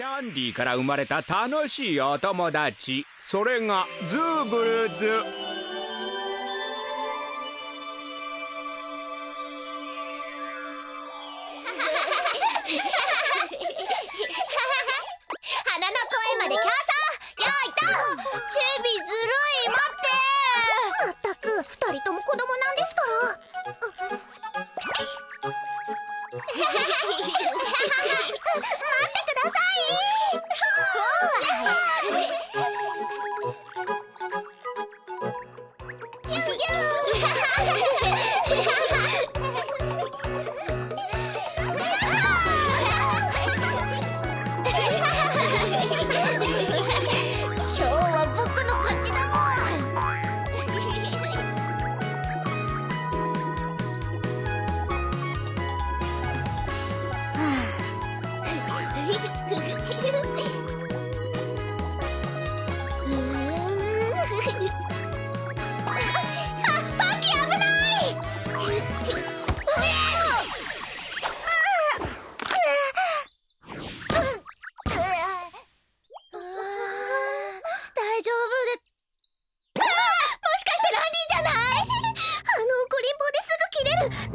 キャンディーから生まれた楽しいお友達。それがズーブルズ。花の声まで競争。よいとチェビず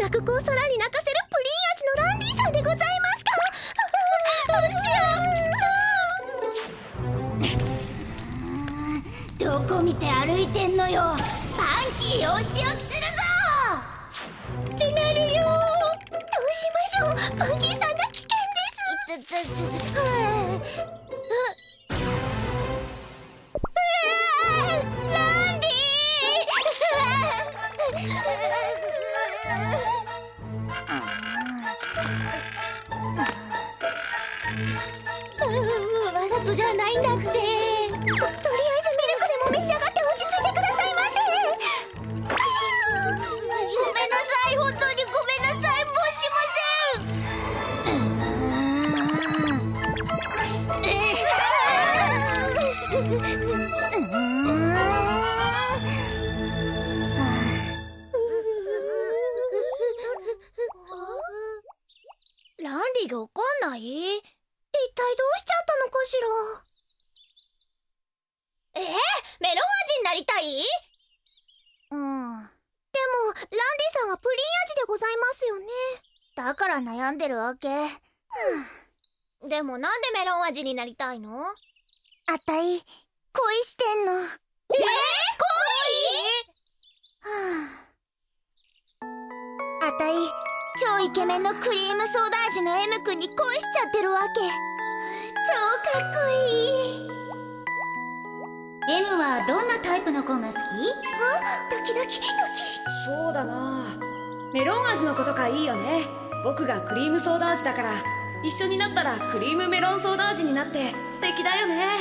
学校さらに泣かせるプリン味のランディさんでございますかどうしようどこ見て歩いてんのよパンキーお仕置きするぞってなるよどうしましょうパンキーさんが危険ですわざとじゃないんだって。ととりあえずミルクでも召し上がって落ち着いてください。ませごめん。なさい本当にごめん。なさいもしラはプリン味でございますよね。だから悩んでるわけ、でもなんでメロン味になりたいの？あたい恋してんの。え？ー、恋あ。たい超イケメンのクリームソーダ味の M 君に恋しちゃってるわけ。超かっこいい。M はどんなタイプの子が好き？あドキドキドキ。そうだなメロン味の子とかいいよね。僕がクリームソーダ味だから。一緒になったらクリームメロンソーダ味になって素敵だよね。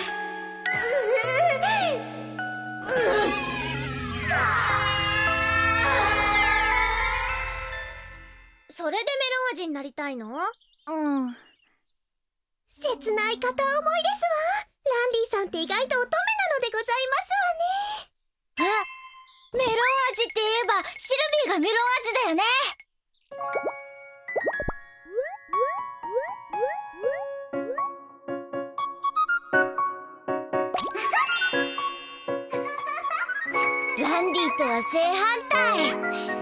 それでメロン味になりたいの？うん。切ない片思いで。すえばシルビーがメロン味だよねランディとは正反対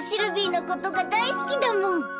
シルビーのことが大好きだもん。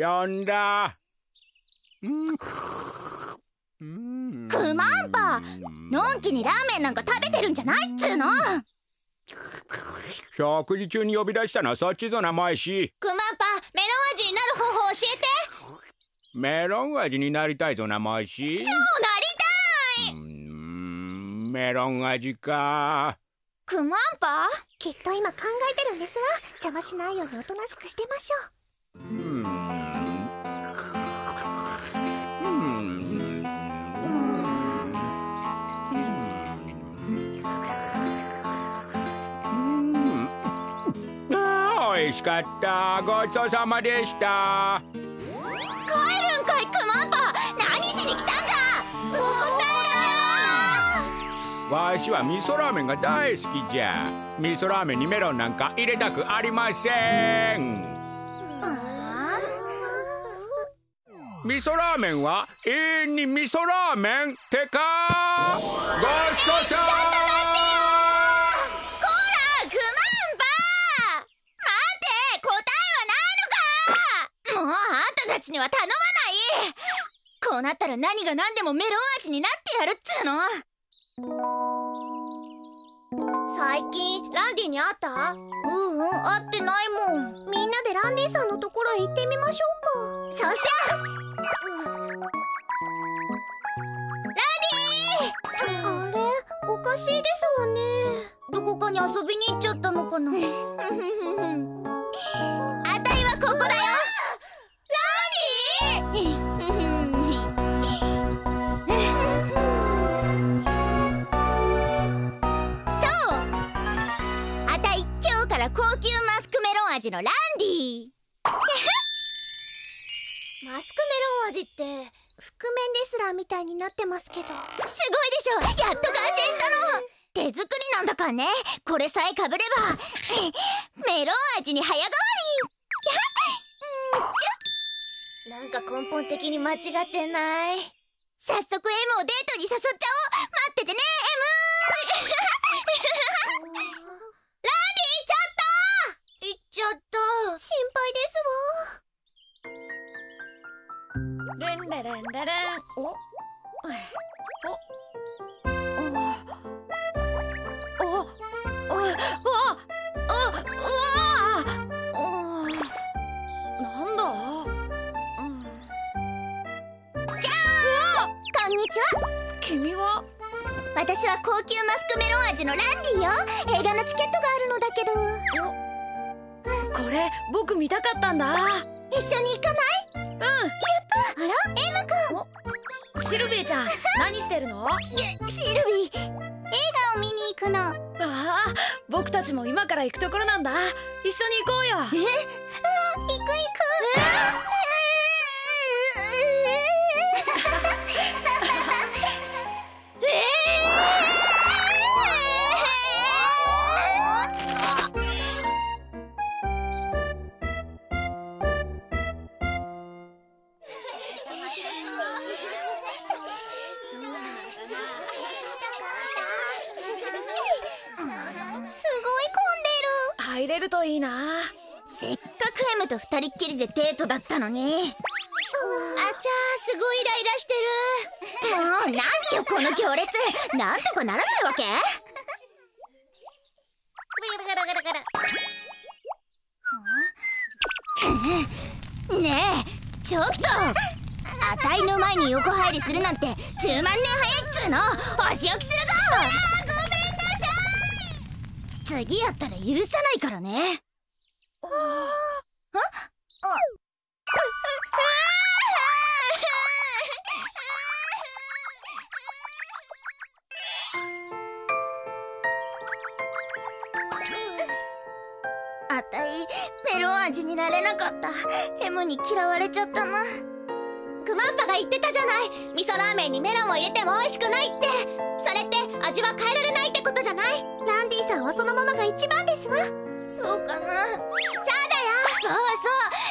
呼んだ。クマンパのんきにラーメンなんか食べてるんじゃないっつうの。食事中に呼び出したのはそっちぞなまいしクマンパメロン味になる方法教えて。メロン味になりたいぞなまいしもうなりたい。メロン味か。クマンパきっと今考えてるんですわ邪魔しないようにおとなしくしてましょうしかった。ごちそうさまでした。帰るんかいクマンパ何しに来たんじゃ。お答えわしは味噌ラーメンが大好きじゃ。味噌ラーメンにメロンなんか入れたくありません。味噌ラーメンは永遠に味噌ラーメンってか。ごちそうさたちには頼まない。こうなったら何が何でもメロン味になってやるっつうの。最近ランディに会った？うんうん会ってないもん。みんなでランディさんのところへ行ってみましょうか。そうしよう、うん、ランディあれ？おかしいですわね。どこかに遊びに行っちゃったのかな味のランディ。マスクメロン味って覆面レスラーみたいになってますけど。すごいでしょ。やっと完成したの。手作りなんだからね。これさえかぶれば。メロン味に早変わり。なんか根本的に間違ってない。早速 M をデートに誘っちゃおう心配ですわ。レンレレンレレンおおおおおおおなんだこんにちは君は私は高級マスクメロン味のランディよ映画のチケットがあるのだけどこれ僕見たかったんだ。一緒に行かない？うん。やった。あら M 君。シルビーちゃん 何してるの？シルビー映画を見に行くの。ああ僕たちも今から行くところなんだ。一緒に行こうよ。え？あ行く行く。え？入 いいな。せっかく M と二人っきりでデートだったのに。あちゃーすごいイライラしてる。もう何よこの行列。なんとかならないわけ？ねえちょっと。あたいの前に横入りするなんて10万年早いっつうの。お仕置きするぞ。次やったら許さないからねあたいメロン味になれなかった。M に嫌われちゃったな。クマッパが言ってたじゃない。味噌ラーメンにメロンを入れても美味しくないって。それって味は変えられないってことじゃない？ランディさんはそのままが一番ですわ。そうかな。そうだよ。そうそう。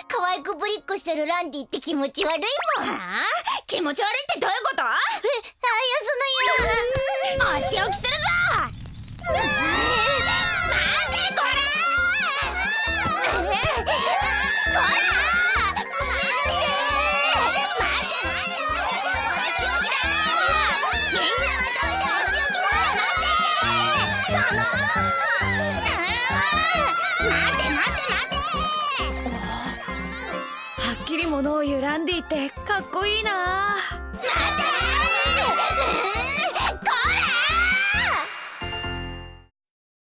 可愛くぶりっこしてるランディって気持ち悪いもん。気持ち悪いってどういうこと？えあいやそのいやお仕置きするぞ物をゆらんでいてかっこいいな。